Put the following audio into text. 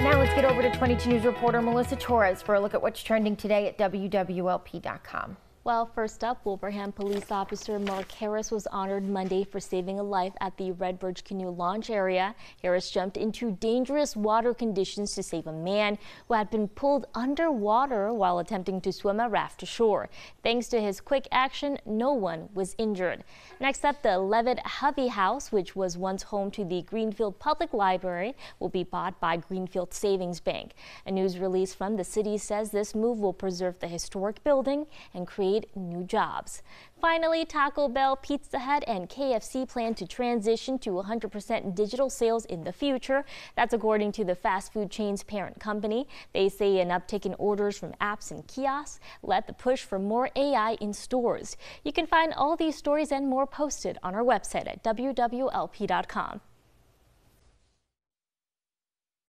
Now let's get over to 22 News reporter Melissa Torres for a look at what's trending today at WWLP.com. Well, first up, Wilbraham police officer Mark Harris was honored Monday for saving a life at the Redbridge Canoe Launch area. Harris jumped into dangerous water conditions to save a man who had been pulled underwater while attempting to swim a raft to shore. Thanks to his quick action, no one was injured. Next up, the Leavitt Hovey House, which was once home to the Greenfield Public Library, will be bought by Greenfield Savings Bank. A news release from the city says this move will preserve the historic building and create create new jobs. Finally, Taco Bell, Pizza Hut, and KFC plan to transition to 100% digital sales in the future. That's according to the fast food chain's parent company. They say an uptick in orders from apps and kiosks led the push for more AI in stores. You can find all these stories and more posted on our website at WWLP.com.